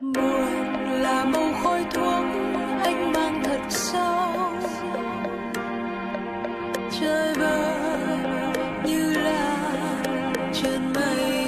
Buồn là màu khói thuốc, anh mang thật sâu. Chơi vơi, như là trên mây.